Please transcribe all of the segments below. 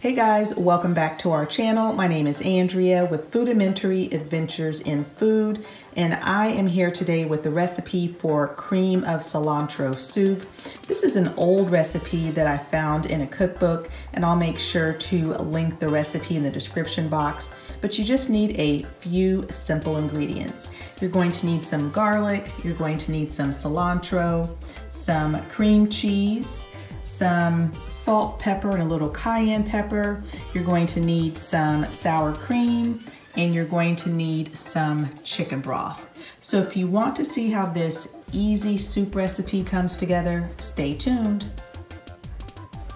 Hey guys, welcome back to our channel. My name is Andrea with Foodamentary Adventures in Food, and I am here today with the recipe for cream of cilantro soup. This is an old recipe that I found in a cookbook, and I'll make sure to link the recipe in the description box, but you just need a few simple ingredients. You're going to need some garlic, you're going to need some cilantro, some cream cheese, some salt, pepper, and a little cayenne pepper. You're going to need some sour cream, and you're going to need some chicken broth. So if you want to see how this easy soup recipe comes together, stay tuned.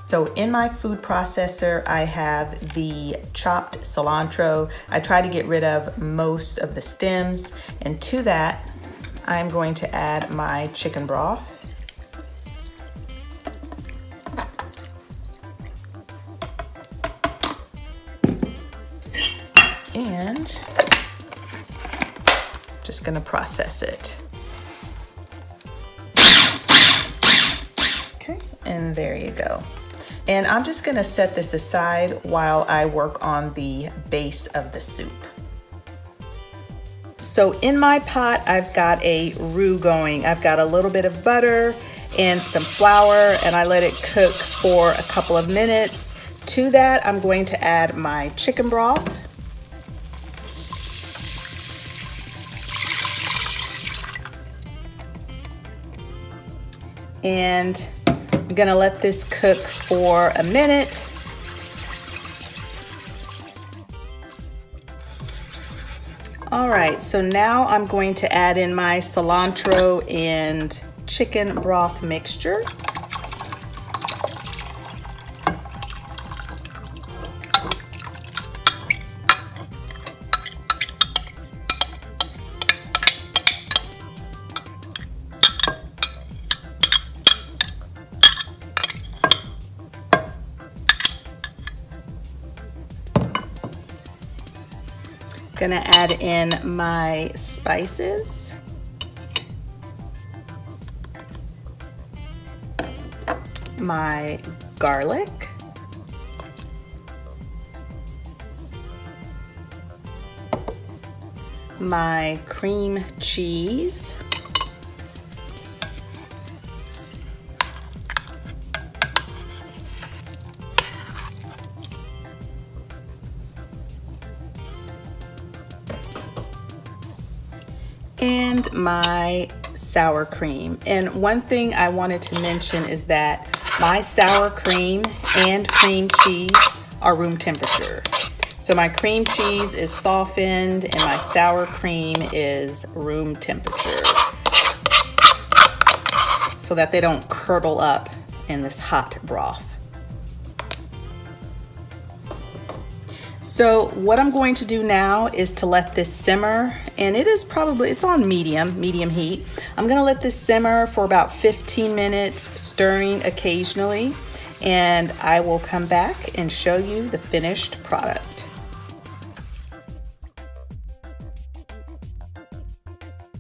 So in my food processor, I have the chopped cilantro. I try to get rid of most of the stems. And to that, I'm going to add my chicken broth. And just gonna process it. Okay, and there you go. And I'm just gonna set this aside while I work on the base of the soup. So in my pot, I've got a roux going. I've got a little bit of butter and some flour and I let it cook for a couple of minutes. To that, I'm going to add my chicken broth. And I'm gonna let this cook for a minute. All right, so now I'm going to add in my cilantro and chicken broth mixture. Gonna add in my spices. My garlic. My cream cheese. And my sour cream. And one thing I wanted to mention is that my sour cream and cream cheese are room temperature. So my cream cheese is softened and my sour cream is room temperature so that they don't curdle up in this hot broth. So what I'm going to do now is to let this simmer and it is probably, it's on medium, medium heat. I'm gonna let this simmer for about 15 minutes, stirring occasionally, and I will come back and show you the finished product.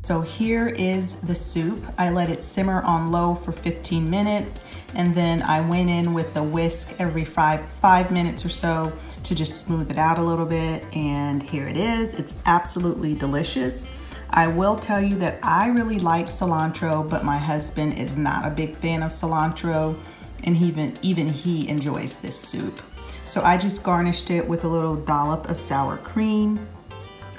So here is the soup. I let it simmer on low for 15 minutes and then I went in with the whisk every five, five minutes or so to just smooth it out a little bit. And here it is. It's absolutely delicious. I will tell you that I really like cilantro, but my husband is not a big fan of cilantro, and even, even he enjoys this soup. So I just garnished it with a little dollop of sour cream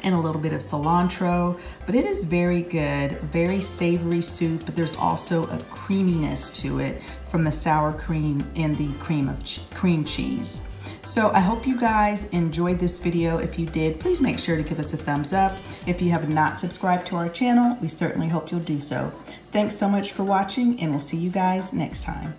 and a little bit of cilantro, but it is very good, very savory soup, but there's also a creaminess to it from the sour cream and the cream of cream cheese. So I hope you guys enjoyed this video. If you did, please make sure to give us a thumbs up. If you have not subscribed to our channel, we certainly hope you'll do so. Thanks so much for watching and we'll see you guys next time.